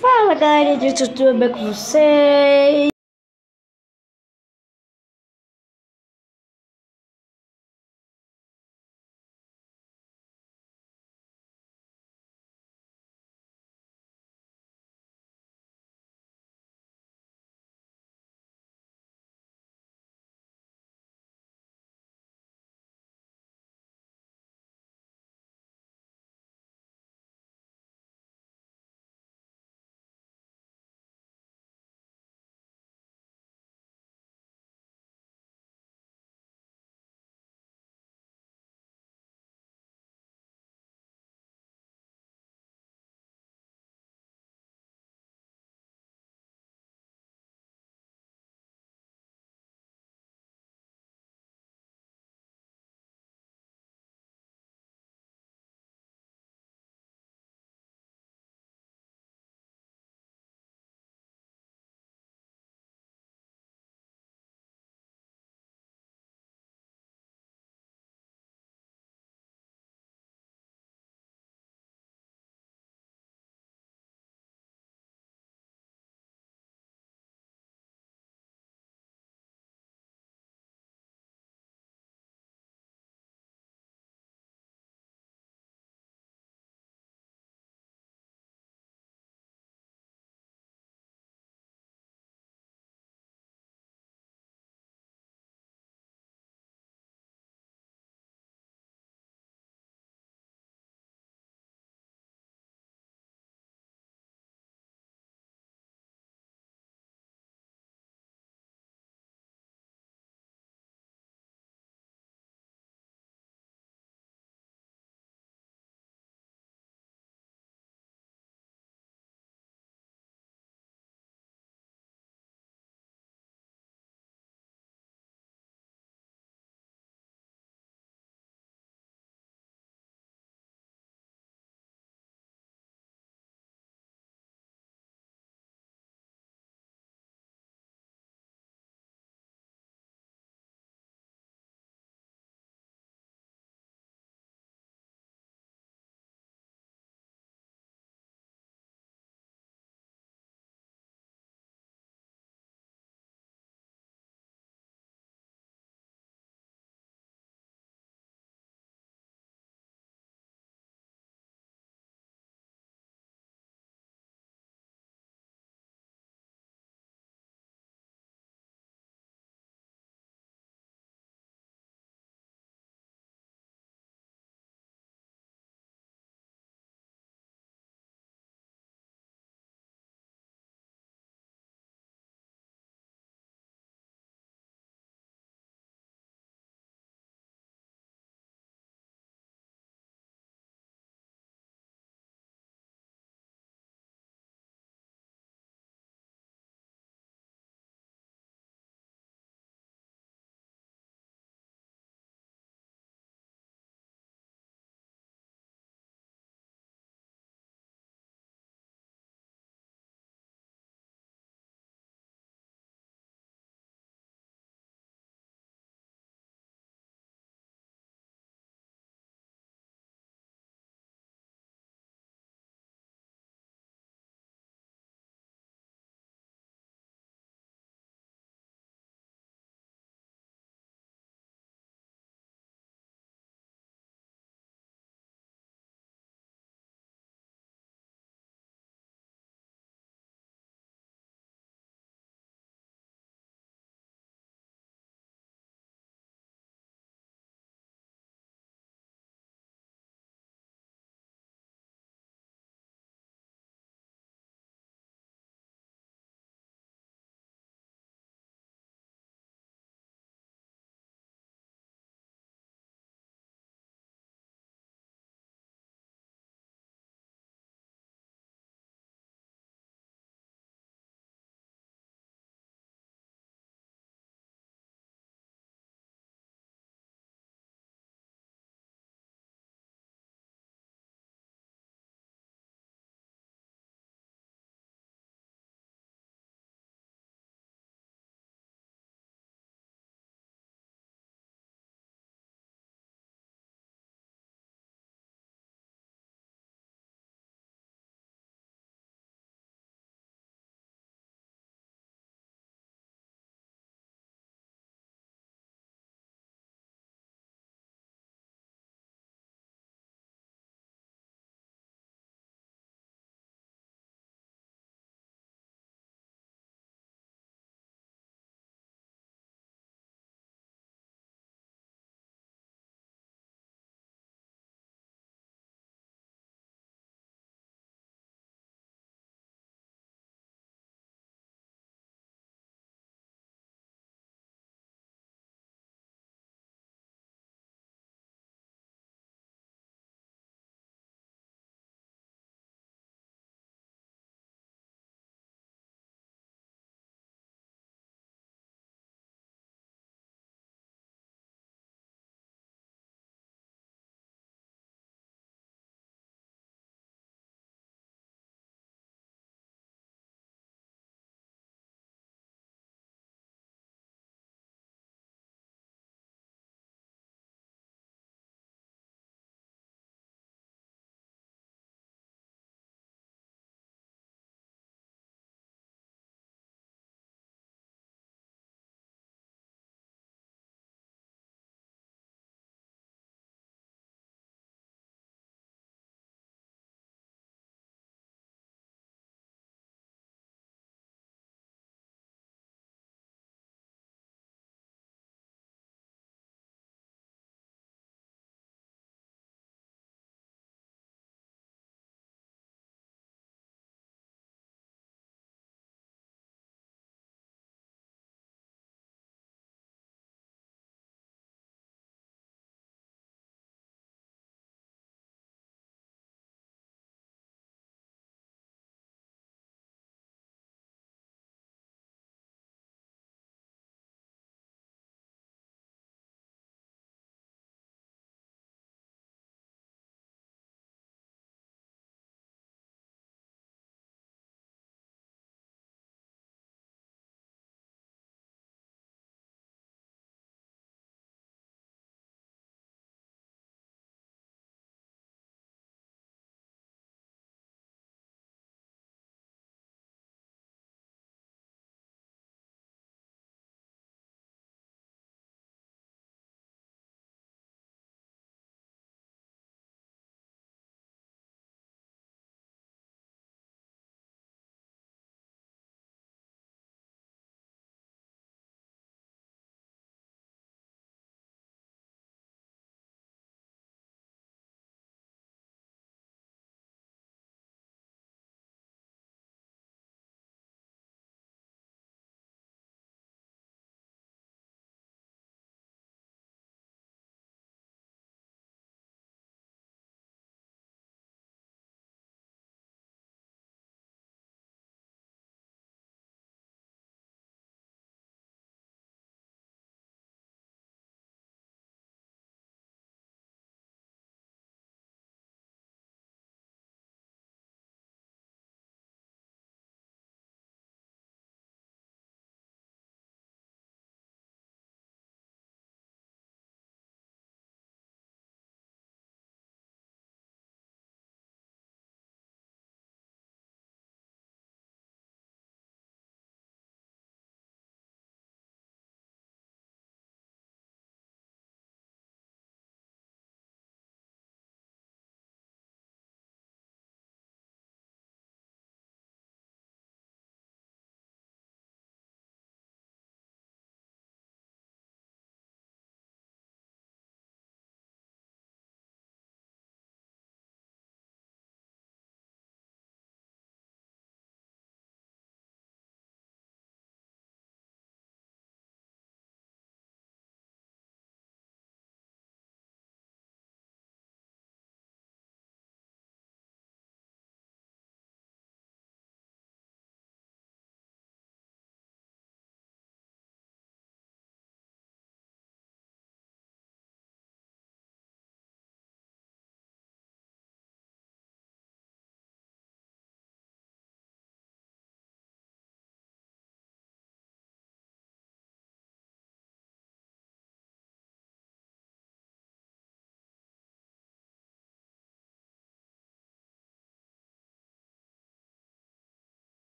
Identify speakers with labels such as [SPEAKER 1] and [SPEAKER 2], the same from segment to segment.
[SPEAKER 1] Fala galera de tudo bem com vocês?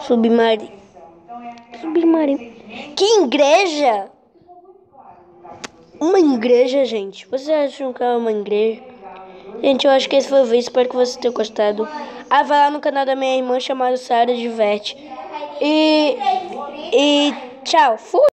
[SPEAKER 1] Submarino. Submarino. Que igreja? Uma igreja, gente. Vocês acham que é uma igreja? Gente, eu acho que esse foi o vídeo. Espero que vocês tenham gostado. Ah, vai lá no canal da minha irmã chamada Sara Diverte. E. E tchau. Fui.